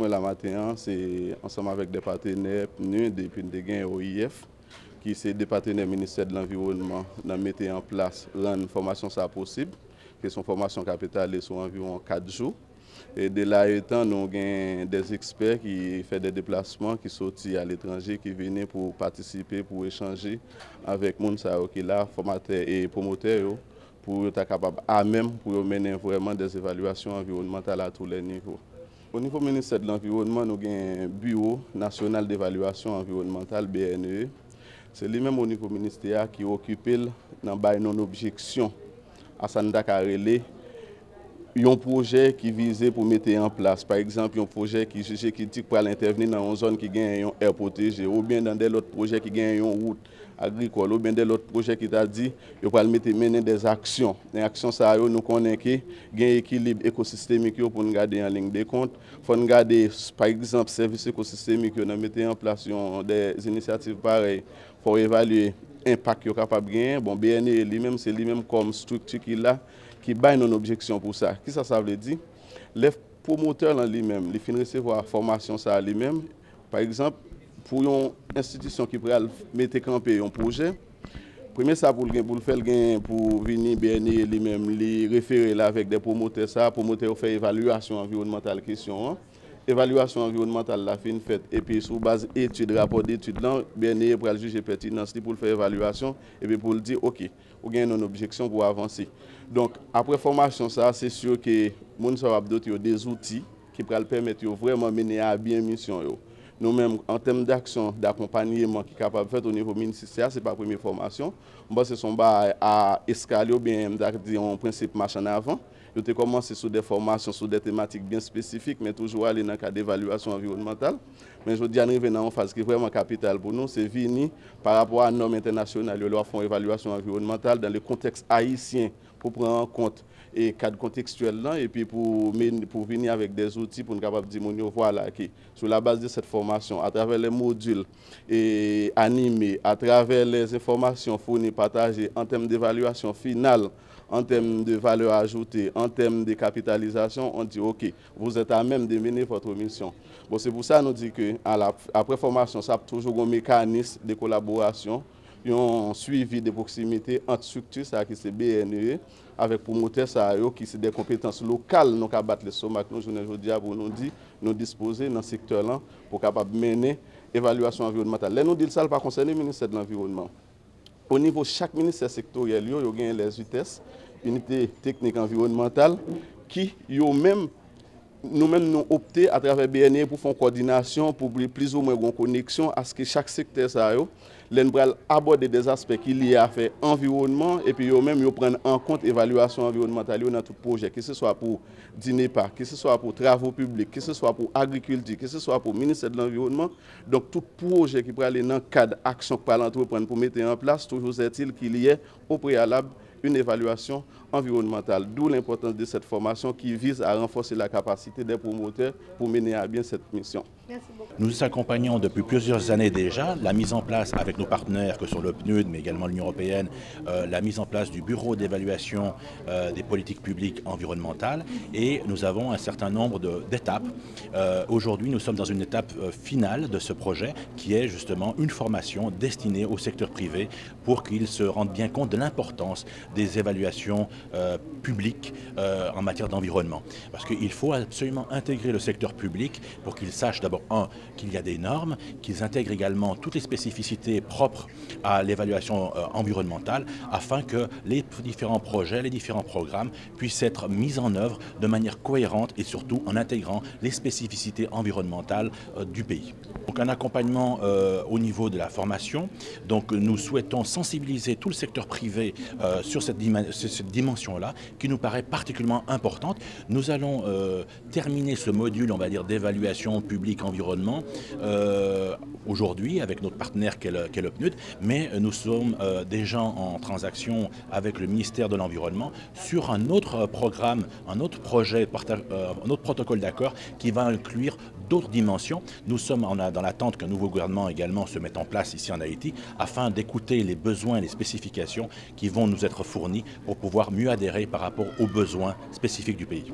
mwen la maten an, se ansam avèk de patenè nou, depi de gen OIF, ki se de patenè Ministè de l'Environnement nan mette an plas ran formasyon sa posib, ke son formasyon kapital e sou anviron 4 jou. E de la etan nou gen des ekspert ki fè de deplasman ki soti al etranje ki vene pou patisipe, pou echange avèk moun sa yo ki la, formater e promoter yo, pou yo ta kapab a mèm pou yo menen vwèman des evalwasyon environnemental a tou lè nivou. Au niveau ministère de l'Environnement, nous avons un Bureau national d'évaluation environnementale, BNE. C'est lui-même au niveau ministère qui occupe dans non-objection à Sanda Karele. Un projet qui visait pour mettre en place, par exemple, un projet qui jugé critique pour intervenir dans une zone qui gagne un air protégé ou bien dans d'autres projets qui gagnent une route. agrikol ou ben de lot proje ki ta di yo pal mette menen des aksyon. Den aksyon sa yo nou konen ki gen ekilib ekosistemik yo pou nou gade yon ling de kont. Fon nou gade, par exemple, servis ekosistemik yo nan mette yon plasyon des inisiativ parey pou evalue impak yo kapab gen. Bon, BNE li menm se li menm kom struktu ki la ki bay non objeksyon pou sa. Ki sa sa vle di? Lef promoteur lan li menm, li fin resevo a formasyon sa li menm. Par exemple, pou yon institisyon ki pral mette kampe yon proje, premè sa pou l gen pou l fel gen pou vini BNI li menm li refere la vek de promote sa, promote ou fe evalüasyon environnemental kisyon an, evalüasyon environnemental la fin fèt, epi sou baz etude, rapor d'etude lan, BNI pral juje pertinans li pou l fe evalüasyon, epi pou l di ok, ou gen yon objeksyon pou avansi. Donk apre formasyon sa, se syo ke moun sa wap dot yo de zouti ki pral permette yo vreman mene a bien misyon yo. Nou menm, an tem d'aksyon, d'akompanyman ki kapab fèt ou nivou minister, se pa premi formasyon, mba bon, se son ba a eskali ou bien mda ki diyon prinsip machan avan, Yo te komanse sou de formasyon, sou de tematik bien spesifik, men toujou alè nan ka de evalüasyon environnemental. Men jodi anrive nan an faz ki vreman kapital pou nou, se vini par rapport an norme internasyonal yo lò fon evalüasyon environnemental dan le konteks haïsyen pou pren an kont e kad kontekstuel lan, e pi pou vini avèk des outi pou nou kapap di moun yo vwa la ki sou la base de set formasyon, a travè le modul animé, a travè les informasyon founi pataje en tem de evalüasyon final, en termes de valeur ajoutée, en termes de capitalisation, on dit OK, vous êtes à même de mener votre mission. Bon, c'est pour ça nous dit que après formation, ça a toujours un mécanisme de collaboration, un suivi de proximité entre structures, ça qui c'est BNE, avec promoteur ça qui c'est des compétences locales, nous avons battre les sommets nous aujourd'hui pour nous dire, nous disposer dans ce secteur-là pour capable mener évaluation environnementale. Là, nous disons ça, pas concerner le ministère de l'Environnement. Au niveau de chaque ministère sectoriel, il y a les vitesses, unité technique environnementale, qui ont même nous-mêmes nous opté à travers BNE pour faire une coordination, pour plus ou moins une connexion à ce que chaque secteur ça l'enbral aborder des aspects qui liés à faire environnement et puis eux-mêmes ils prennent en compte l'évaluation environnementale dans tout projet, que ce soit pour DINEPA, que ce soit pour travaux publics, que ce soit pour agriculture, que ce soit pour le ministère de l'Environnement. Donc tout projet qui peut aller dans le cadre d'action que l'entreprise pour mettre en place, toujours est-il qu'il y ait au préalable une évaluation environnementale. D'où l'importance de cette formation qui vise à renforcer la capacité des promoteurs pour mener à bien cette mission. Nous accompagnons depuis plusieurs années déjà la mise en place avec nos partenaires que sont le PNUD mais également l'Union Européenne, euh, la mise en place du bureau d'évaluation euh, des politiques publiques environnementales et nous avons un certain nombre d'étapes. Euh, aujourd'hui nous sommes dans une étape finale de ce projet qui est justement une formation destinée au secteur privé pour qu'il se rende bien compte de l'importance des évaluations publiques en matière d'environnement. Parce qu'il faut absolument intégrer le secteur public pour qu'il sache d'abord un, qu'il y a des normes, qu'ils intègrent également toutes les spécificités propres à l'évaluation euh, environnementale afin que les différents projets, les différents programmes puissent être mis en œuvre de manière cohérente et surtout en intégrant les spécificités environnementales euh, du pays. Donc un accompagnement euh, au niveau de la formation. Donc nous souhaitons sensibiliser tout le secteur privé sur cette, dimension-là qui nous paraît particulièrement importante. Nous allons terminer ce module, on va dire, d'évaluation publique environnement euh, aujourd'hui avec notre partenaire qu'est le, PNUD, mais nous sommes euh, déjà en transaction avec le ministère de l'Environnement sur un autre programme, un autre projet, euh, un autre protocole d'accord qui va inclure d'autres dimensions. Nous sommes dans l'attente qu'un nouveau gouvernement également se mette en place ici en Haïti afin d'écouter les besoins et les spécifications qui vont nous être fournis pour pouvoir mieux adhérer par rapport aux besoins spécifiques du pays.